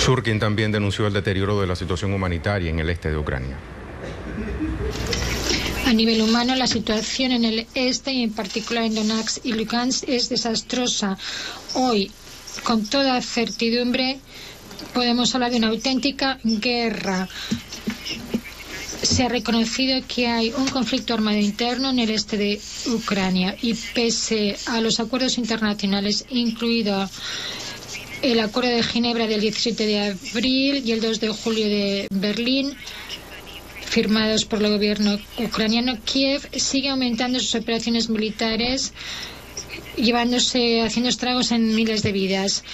Surkin también denunció el deterioro de la situación humanitaria en el este de Ucrania. A nivel humano, la situación en el este y en particular en Donetsk y Lugansk es desastrosa. Hoy, con toda certidumbre, podemos hablar de una auténtica guerra. Se ha reconocido que hay un conflicto armado interno en el este de Ucrania y pese a los acuerdos internacionales, incluido el Acuerdo de Ginebra del 17 de abril y el 2 de julio de Berlín, firmados por el gobierno ucraniano, Kiev sigue aumentando sus operaciones militares, llevándose, haciendo estragos en miles de vidas.